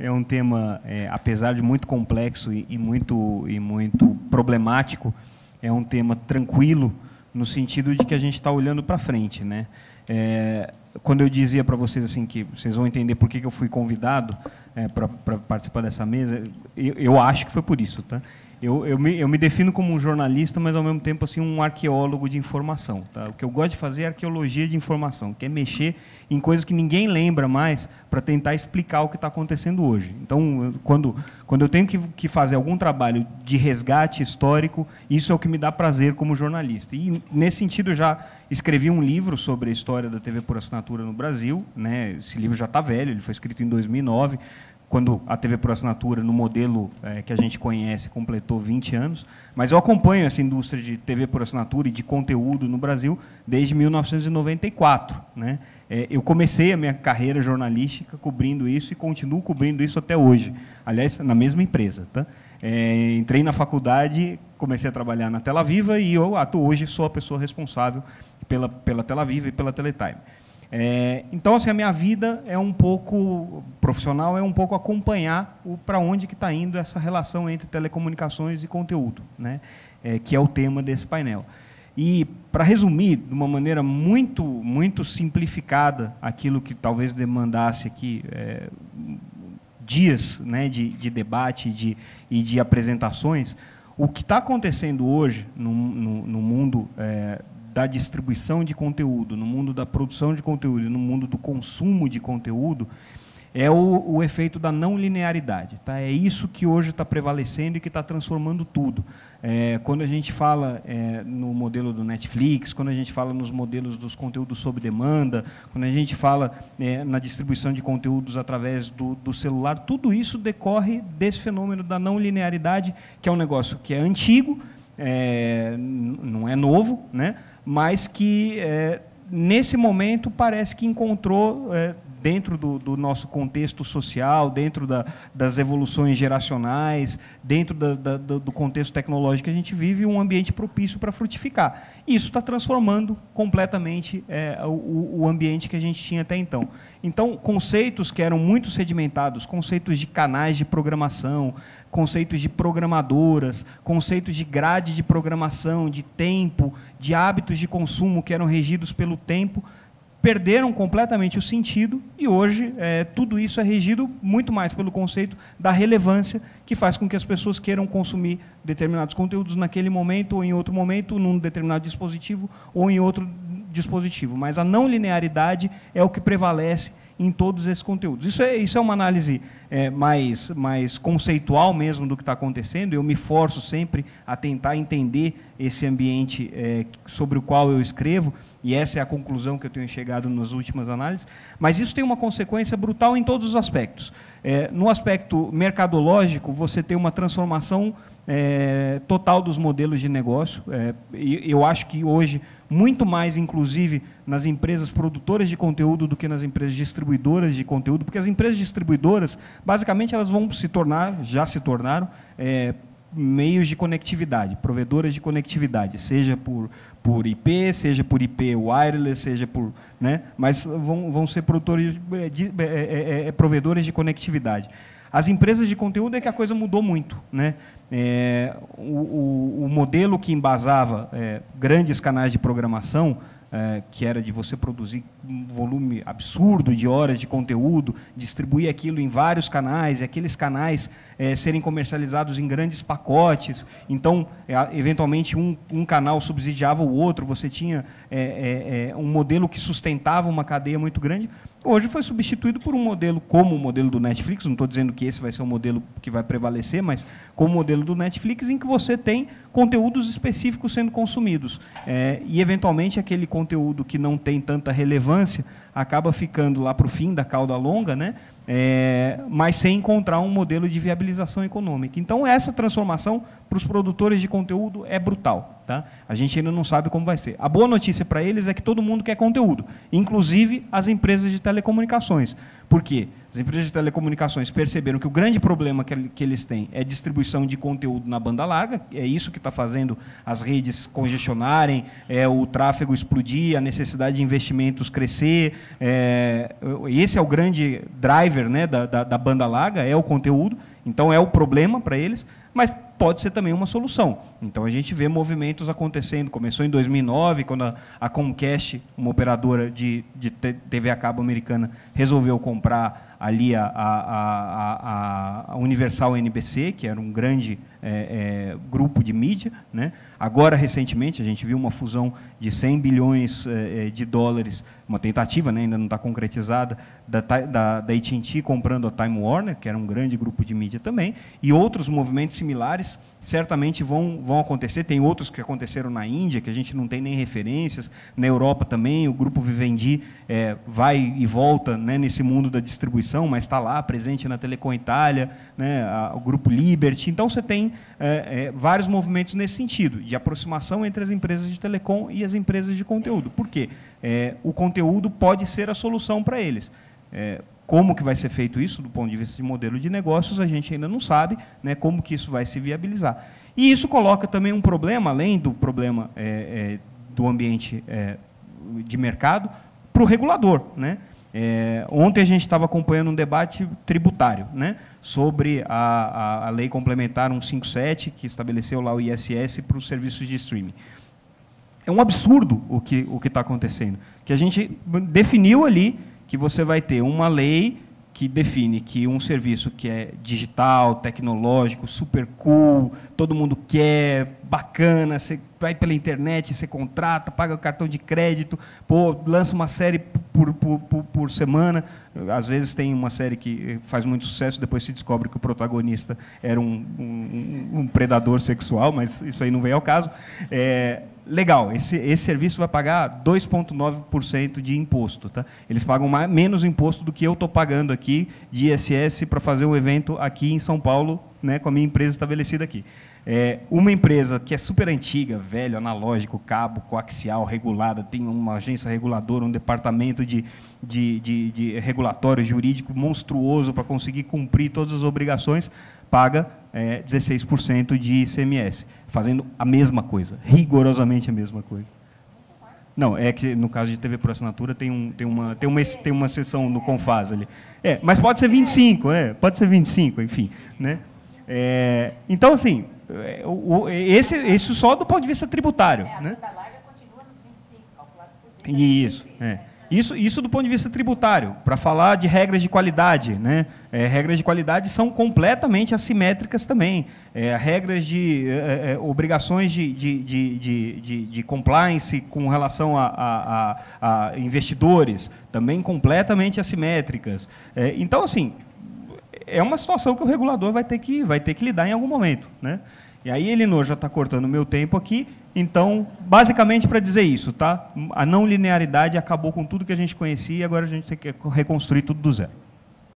é um tema, é, apesar de muito complexo e, e, muito, e muito problemático, é um tema tranquilo no sentido de que a gente está olhando para frente, né? É, quando eu dizia para vocês assim que vocês vão entender por que, eu fui convidado é, para participar dessa mesa, eu, eu, acho que foi por isso, tá? Eu, eu, me, eu me defino como um jornalista, mas ao mesmo tempo assim um arqueólogo de informação. Tá? O que eu gosto de fazer é arqueologia de informação, que é mexer em coisas que ninguém lembra mais para tentar explicar o que está acontecendo hoje. Então, quando, quando eu tenho que, que fazer algum trabalho de resgate histórico, isso é o que me dá prazer como jornalista. E, nesse sentido, eu já escrevi um livro sobre a história da TV por assinatura no Brasil. Né? Esse livro já está velho, ele foi escrito em 2009 quando a TV por assinatura, no modelo é, que a gente conhece, completou 20 anos. Mas eu acompanho essa indústria de TV por assinatura e de conteúdo no Brasil desde 1994. Né? É, eu comecei a minha carreira jornalística cobrindo isso e continuo cobrindo isso até hoje. Aliás, na mesma empresa. Tá? É, entrei na faculdade, comecei a trabalhar na Tela Viva e eu, hoje, sou a pessoa responsável pela, pela Tela Viva e pela Teletime. É, então, assim, a minha vida é um pouco profissional, é um pouco acompanhar para onde que está indo essa relação entre telecomunicações e conteúdo, né? É, que é o tema desse painel. E para resumir de uma maneira muito muito simplificada aquilo que talvez demandasse aqui é, dias, né, de, de debate de, e de apresentações, o que está acontecendo hoje no, no, no mundo é, da distribuição de conteúdo, no mundo da produção de conteúdo, no mundo do consumo de conteúdo, é o, o efeito da não linearidade. Tá? É isso que hoje está prevalecendo e que está transformando tudo. É, quando a gente fala é, no modelo do Netflix, quando a gente fala nos modelos dos conteúdos sob demanda, quando a gente fala é, na distribuição de conteúdos através do, do, celular, tudo isso decorre desse fenômeno da não linearidade, que é um negócio que é antigo, é, não é novo, né? Mas que, é, nesse momento, parece que encontrou, é, dentro do, do, nosso contexto social, dentro da, das evoluções geracionais, dentro da, da, do contexto tecnológico que a gente vive, um ambiente propício para frutificar. Isso está transformando completamente é, o, o ambiente que a gente tinha até então. Então, conceitos que eram muito sedimentados, conceitos de canais de programação, conceitos de programadoras, conceitos de grade de programação, de tempo, de hábitos de consumo que eram regidos pelo tempo, perderam completamente o sentido e hoje é, tudo isso é regido muito mais pelo conceito da relevância, que faz com que as pessoas queiram consumir determinados conteúdos naquele momento ou em outro momento, num determinado dispositivo ou em outro dispositivo. Mas a não linearidade é o que prevalece em todos esses conteúdos. Isso é, isso é uma análise é, mais, mais conceitual mesmo do que está acontecendo. Eu me forço sempre a tentar entender esse ambiente é, sobre o qual eu escrevo, e essa é a conclusão que eu tenho chegado nas últimas análises. Mas isso tem uma consequência brutal em todos os aspectos. É, no aspecto mercadológico, você tem uma transformação é, total dos modelos de negócio. É, eu acho que hoje, muito mais, inclusive, nas empresas produtoras de conteúdo do que nas empresas distribuidoras de conteúdo, porque as empresas distribuidoras, basicamente, elas vão se tornar, já se tornaram, é, meios de conectividade, provedoras de conectividade, seja por, por IP, seja por IP wireless, seja por. Né, mas vão, vão ser produtores é, de, é, é, provedores de conectividade. As empresas de conteúdo é que a coisa mudou muito. Né? É, o, o, o, modelo que embasava grandes canais de programação, é, que era de você produzir um volume absurdo de horas de conteúdo, distribuir aquilo em vários canais, e aqueles canais é, serem comercializados em grandes pacotes. Então, é, eventualmente, um, um, canal subsidiava o outro, você tinha é, um modelo que sustentava uma cadeia muito grande hoje foi substituído por um modelo como o modelo do Netflix, não estou dizendo que esse vai ser o modelo que vai prevalecer, mas como o modelo do Netflix, em que você tem conteúdos específicos sendo consumidos. É, e, eventualmente, aquele conteúdo que não tem tanta relevância acaba ficando lá para o fim da cauda longa, né? é, mas sem encontrar um modelo de viabilização econômica. Então, essa transformação para os produtores de conteúdo é brutal. Tá? A gente ainda não sabe como vai ser. A boa notícia para eles é que todo mundo quer conteúdo, inclusive as empresas de telecomunicações. Por quê? As empresas de telecomunicações perceberam que o grande problema que, eles têm é distribuição de conteúdo na banda larga, é isso que está fazendo as redes congestionarem, é o tráfego explodir, a necessidade de investimentos crescer. É, esse é o grande driver né, da, da, da banda larga, é o conteúdo, então é o problema para eles mas pode ser também uma solução. Então a gente vê movimentos acontecendo. Começou em 2009, quando a, Comcast, uma operadora de, de TV a cabo americana, resolveu comprar ali a, a, a, Universal NBC, que era um grande é, é, grupo de mídia. Né? Agora, recentemente, a gente viu uma fusão de 100 bilhões é, é, de dólares, uma tentativa, né, ainda não está concretizada, da, da, da AT&T comprando a Time Warner, que era um grande grupo de mídia também, e outros movimentos similares certamente vão, vão acontecer. Tem outros que aconteceram na Índia, que a gente não tem nem referências, na Europa também, o grupo Vivendi é, vai e volta né, nesse mundo da distribuição, mas está lá, presente na Telecom Itália, né, a, o grupo Liberty. Então, você tem é, é, vários movimentos nesse sentido, de aproximação entre as empresas de telecom e as empresas de conteúdo. Por quê? É, o conteúdo pode ser a solução para eles. Como que vai ser feito isso do ponto de vista de modelo de negócios, a gente ainda não sabe né, como que isso vai se viabilizar. E isso coloca também um problema, além do problema é, é, do ambiente é, de mercado, para o regulador. Né? É, ontem a gente estava acompanhando um debate tributário né, sobre a, a, a, Lei Complementar 157, que estabeleceu lá o ISS para os serviços de streaming. É um absurdo o que o está acontecendo. Que a gente definiu ali que você vai ter uma lei que define que um serviço que é digital, tecnológico, super cool, todo mundo quer, bacana, você vai pela internet, você contrata, paga o cartão de crédito, pô, lança uma série por, por, por, por, semana. Às vezes tem uma série que faz muito sucesso, depois se descobre que o protagonista era um, um, um predador sexual, mas isso aí não vem ao caso. É, legal, esse, esse serviço vai pagar 2,9% de imposto. Tá? Eles pagam mais, menos imposto do que eu estou pagando aqui de ISS para fazer um evento aqui em São Paulo, né, com a minha empresa estabelecida aqui. É, uma empresa que é super antiga, velho, analógico, cabo, coaxial, regulada, tem uma agência reguladora, um departamento de, de, de, de regulatório jurídico monstruoso para conseguir cumprir todas as obrigações, paga é, 16% de ICMS, fazendo a mesma coisa, rigorosamente a mesma coisa. Não, é que no caso de TV por assinatura tem, um, tem, uma, tem, uma, tem uma sessão no Confaz ali. É, mas pode ser 25, é, pode ser 25, enfim. Né? É, então, assim, é, esse, isso só do ponto de vista tributário. É, a né? larga continua nos 25, calculado por Isso, é. Isso, isso do ponto de vista tributário, para falar de regras de qualidade. Né? É, regras de qualidade são completamente assimétricas também. É, regras de é, é obrigações de, de, de, de, de compliance com relação a, a, a, a investidores, também completamente assimétricas. É, então, assim, é uma situação que o regulador vai ter que, vai ter que lidar em algum momento. Né? E aí, Elinor já está cortando o meu tempo aqui. Então, basicamente para dizer isso, tá? A não linearidade acabou com tudo que a gente conhecia e agora a gente tem que reconstruir tudo do zero.